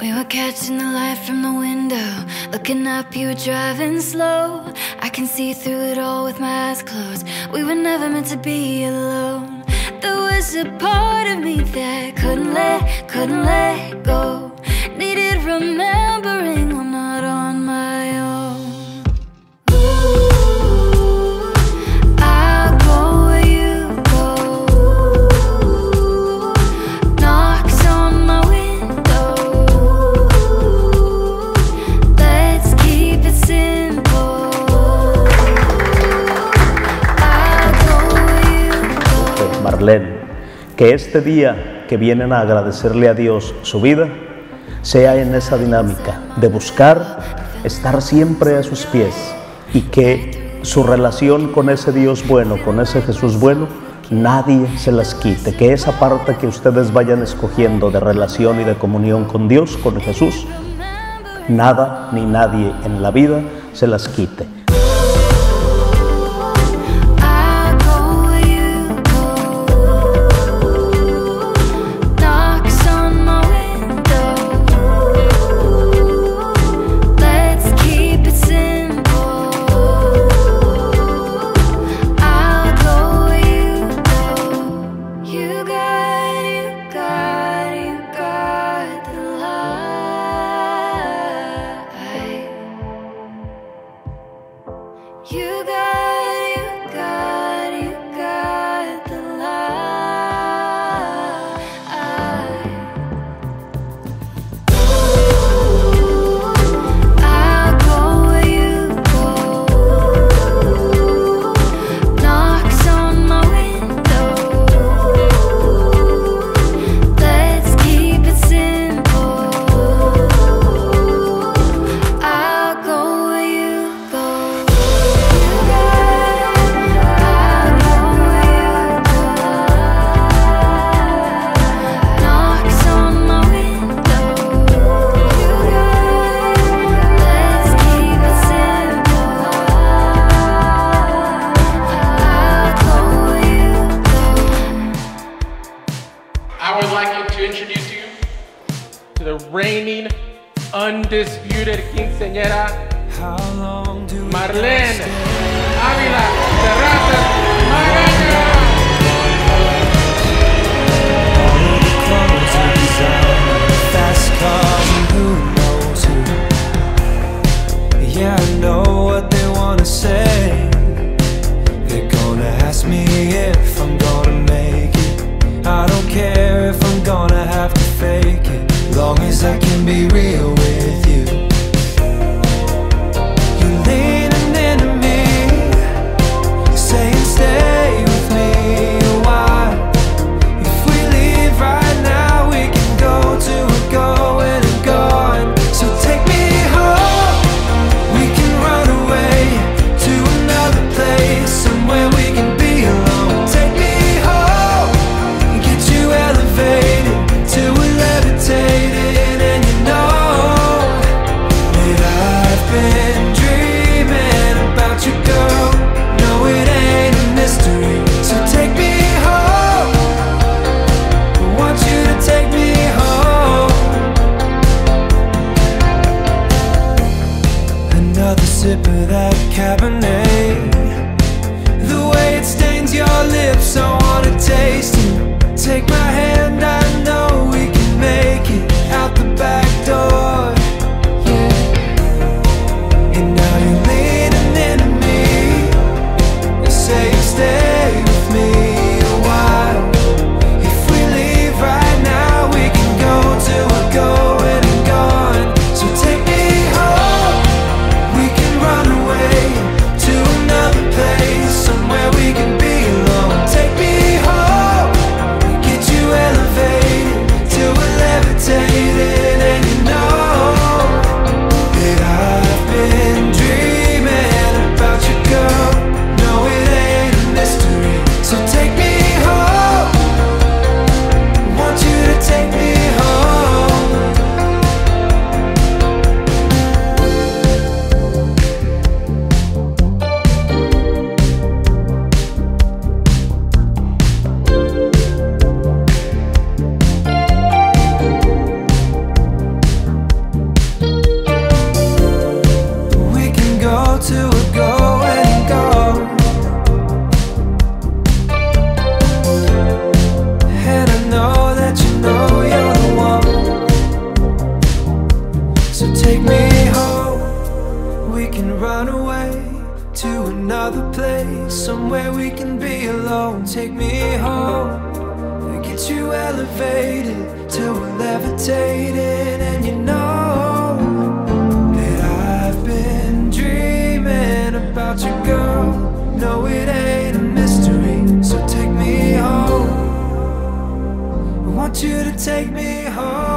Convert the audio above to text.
We were catching the light from the window. Looking up, you were driving slow. I can see through it all with my eyes closed. We were never meant to be alone. There was a part of me that couldn't let, couldn't let go. Needed remembering Que este día que vienen a agradecerle a Dios su vida, sea en esa dinámica de buscar estar siempre a sus pies y que su relación con ese Dios bueno, con ese Jesús bueno, nadie se las quite, que esa parte que ustedes vayan escogiendo de relación y de comunión con Dios, con Jesús, nada ni nadie en la vida se las quite. You got, reigning, undisputed quinceañera, Marlene Ávila Terrazas Magaña. Fast cars who knows who. Yeah, I know what they wanna say. They're gonna ask me Cabernet. The way it stains your lips, I wanna taste it. Take my hand, somewhere we can be alone. Take me home. And Get you elevated till we're levitating, and you know that I've been dreaming about you, girl. No, it ain't a mystery. So take me home. I want you to take me home.